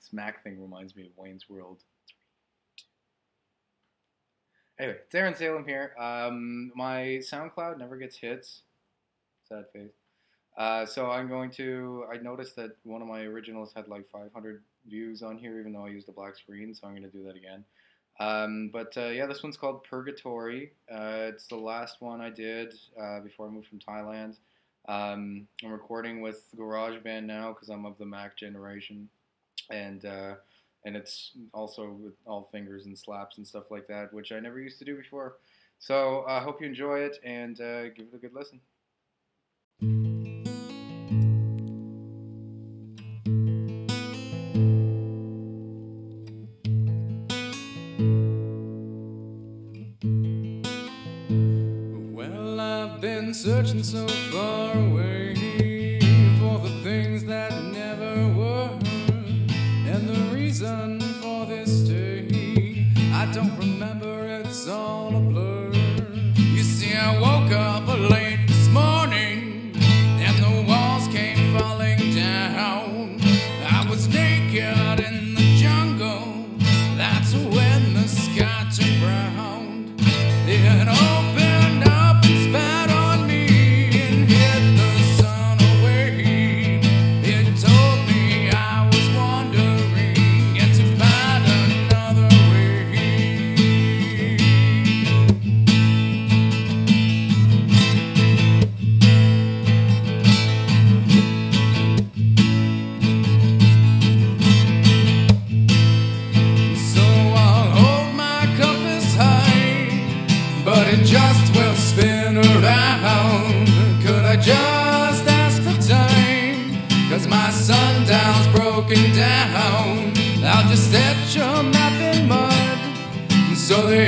This Mac thing reminds me of Wayne's World. Anyway, it's Aaron Salem here. Um, my SoundCloud never gets hits. Sad face. Uh, so I'm going to. I noticed that one of my originals had like 500 views on here, even though I used a black screen. So I'm going to do that again. Um, but uh, yeah, this one's called Purgatory. Uh, it's the last one I did uh, before I moved from Thailand. Um, I'm recording with GarageBand now because I'm of the Mac generation, and uh, and it's also with all fingers and slaps and stuff like that, which I never used to do before. So I hope you enjoy it and uh, give it a good listen. Well, I've been searching so far away for the things that never were, reason for this day I don't remember. It's all a blur. You see, I woke up late this morning, and the walls came falling down. I was naked in the jungle. That's when the sky turned brown. It opened but it just will spin around. Could I just ask the time? Cause my sundial's broken down. I'll just etch a map in mud so the